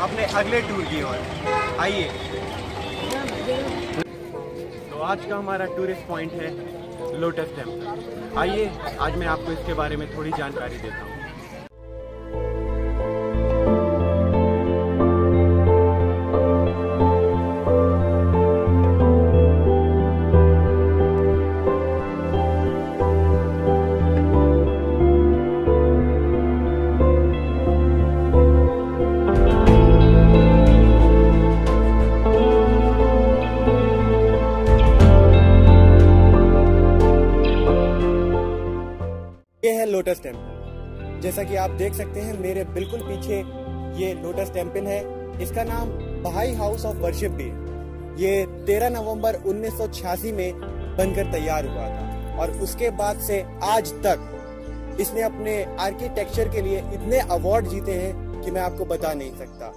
अपने अगले टूर की ओर। आइए। तो आज का हमारा टूरिस्ट पॉइंट है लोटस टेंपल। आइए, आज मैं आपको इसके बारे में थोड़ी जानकारी देता हूँ। लोटस टेंपल जैसा कि आप देख सकते हैं, मेरे बिल्कुल पीछे ये लोटस टेंपल है। इसका नाम बहाई हाउस ऑफ़ वर्शिप भी है। ये 13 नवंबर 1986 में बनकर तैयार हुआ था। और उसके बाद से आज तक इसने अपने आर्किटेक्चर के लिए इतने अवार्ड जीते हैं कि मैं आपको बता नहीं सकता।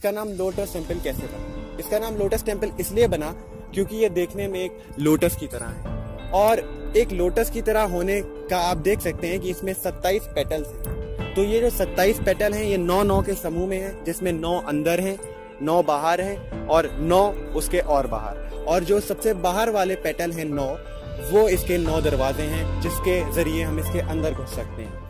इसका नाम लोटस टेंपल कैसे बना इसका नाम लोटस टेंपल इसलिए बना क्योंकि ये देखने में एक लोटस की तरह है। और एक लोटस की तरह होने का आप देख सकते हैं कि इसमें 27 पेटल्स हैं। तो ये जो 27 पेटल हैं, ये नौ नौ के समूह में है, जिसमें नौ अंदर हैं, नौ बाहर हैं और नौ उसके और बाहर। और जो सबसे बाहर वाले पेटल हैं नौ, वो इसके नौ दरवाजे हैं, जिसके ज़रिए हम इसके अंदर घुस सकते हैं।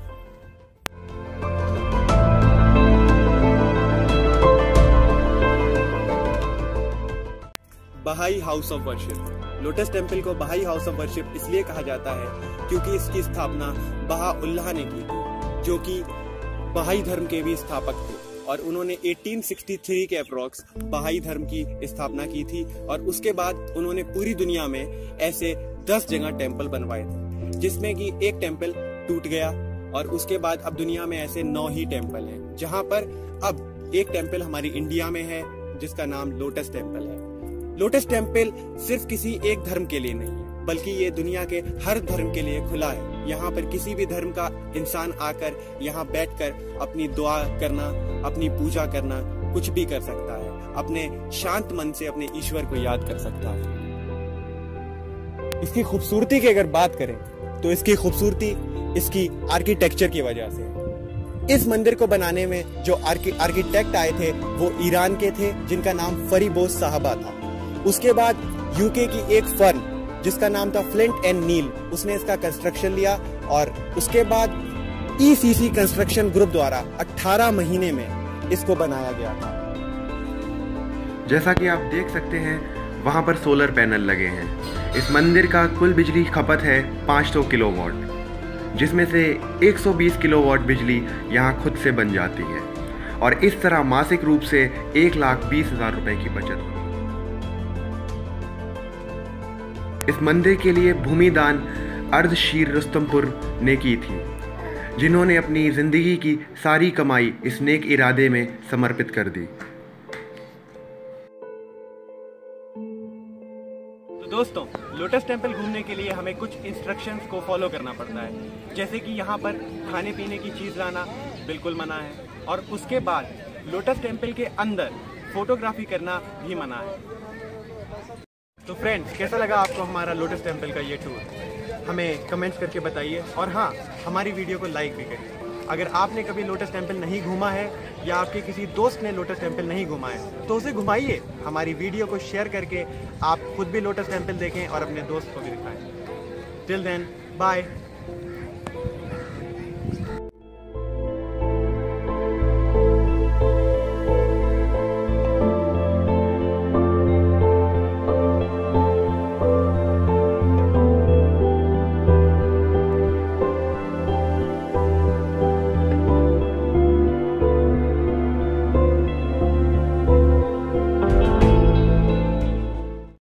Baha'i House of Worship. Lotus Temple को बहाई हाउस ऑफ़ वर्शिप इसलिए कहा जाता है क्योंकि इसकी स्थापना बहा उल्लाह ने की थी, जो कि बहाई धर्म के भी स्थापक थे। और उन्होंने 1863 के अप्रोक्स बहाई धर्म की स्थापना की थी और उसके बाद उन्होंने पूरी दुनिया में ऐसे 10 जगह टेंपल बनवाए थे, जिसमें कि एक टेंपल टूट गया और उसके बाद अब दुनिया में ऐसे नौ ही टेंपल हैं, जहाँ पर अब एक टेंपल हमारी इंडिया में है, जिसका नाम लोटस टेंपल है। लोटस टेंपल सिर्फ़ किसी एक धर्म के लिए नहीं है, बल्कि ये दुनिया के हर धर्म के लिए खुला है। यहाँ पर किसी भी धर्म का इंसान आकर यहाँ बैठकर अपनी दुआ करना, अपनी पूजा करना कुछ भी कर सकता है। अपने शांत मन से अपने ईश्वर को याद कर सकता है। इसकी खूबसूरती की अगर बात करें तो इसकी खूबसूरती इसकी आर्किटेक्चर की वजह से इस मंदिर को बनाने में जो आर्किटेक्ट आए थे, वो ईरान के थे, जिनका नाम फरीबोस साहबा था। उसके बाद यूके की एक फर्म, जिसका नाम था फ्लिंट एंड नील उसने इसका कंस्ट्रक्शन लिया और उसके बाद ईसीसी कंस्ट्रक्शन ग्रुप द्वारा 18 महीने में इसको बनाया गया था। जैसा कि आप देख सकते हैं, वहाँ पर सोलर पैनल लगे हैं। इस मंदिर का कुल बिजली खपत है 500 किलोवाट, जिसमें से 120 किलोवाट बिजली यहाँ खुद से बन जाती है और इस तरह मासिक रूप से एक लाख बीस हज़ार रुपए की बचत होती है। इस मंदिर के लिए भूमि दान अर्धशीर रुस्तमपुर ने की थी, जिन्होंने अपनी ज़िंदगी की सारी कमाई इस नेक इरादे में समर्पित कर दी। तो दोस्तों, लोटस टेंपल घूमने के लिए हमें कुछ इंस्ट्रक्शंस को फॉलो करना पड़ता है। जैसे कि यहाँ पर खाने पीने की चीज़ लाना बिल्कुल मना है, और उसके बाद लोटस टेंपल के अंदर फोटोग्राफी करना भी मना है। तो फ्रेंड कैसा लगा आपको हमारा लोटस टेंपल का ये टूर हमें कमेंट्स करके बताइए। और हाँ हमारी वीडियो को लाइक भी करिए। अगर आपने कभी लोटस टेंपल नहीं घूमा है, या आपके किसी दोस्त ने लोटस टेंपल नहीं घूमा है तो उसे घुमाइए। हमारी वीडियो को शेयर करके आप खुद भी लोटस टेंपल देखें और अपने दोस्त को भी दिखाएँ। Till then bye